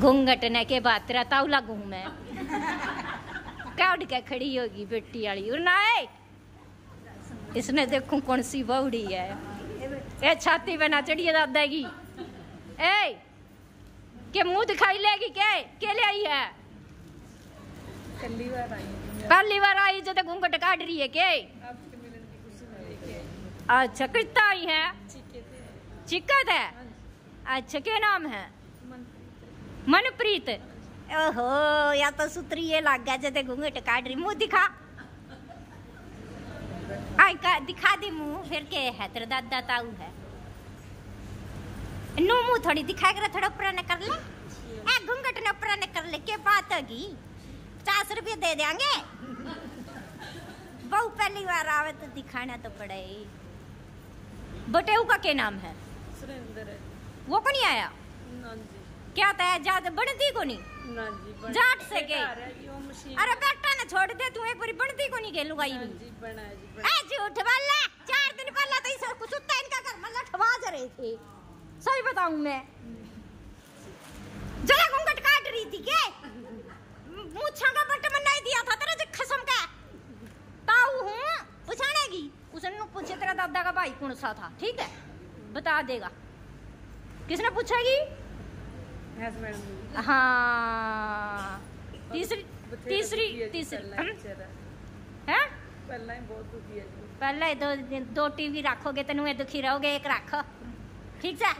घूंघट ने के बात तेरा ताऊ लागू हूँ उठ के खड़ी होगी बेटी वाली और ना है इसने देखूँ कौन सी बहुड़ी है। ए, छाती पे ना चढ़िए दादा की ए, के मुँह दिखाई लेगी के? के ले आई है? पहली बार आई जो तो घूंघट काट रही है के। अच्छा कितना आई है? है हाँ। अच्छा क्या नाम है? मनप्रीत। ओहो या तो सुतरी ये लग गया जैसे घूंघट काट रही मुँह दिखा। आई का दिखा दे मुँह फिर के है तेरा दादा ताऊ है। नो मुँह थोड़ी दिखा कर थोड़ा ऊपर न कर ले। ए घूंघट ने ऊपर न कर ले के बात होगी पचास रुपये दे देंगे। बहु पहली बार आवे तो दिखाना तो पड़े। बटेऊ का क्या नाम है? सुरेंद्र है। वो को नहीं आया? ना जी क्या तय ज़्यादा बनती को नहीं जाट से के? अरे बेटा ने छोड़ दे तू एक बारी बनती को नहीं गई हाँ जी बना है जी बना। ए झूठ बोला चार दिन पहले तो इसे कुछ उत्ता इनका घर में लठवा रहे थे। सही बताऊँ मैं। जरा घूंघट काट रही थी के? मूछा का बट में नहीं दिया था तेरे जो खसम का। ताऊ हूँ पूछानेगी उसने पूछे तेरा दादा का भाई कौन सा था ठीक है? बता देगा। किसने पूछेगी? हाँ। तीसरी तीसरी तीसरी हम्म, है? पहला ही है पहले दो दो टीवी रखोगे तेन दुखी रहोगे एक रख। ठीक है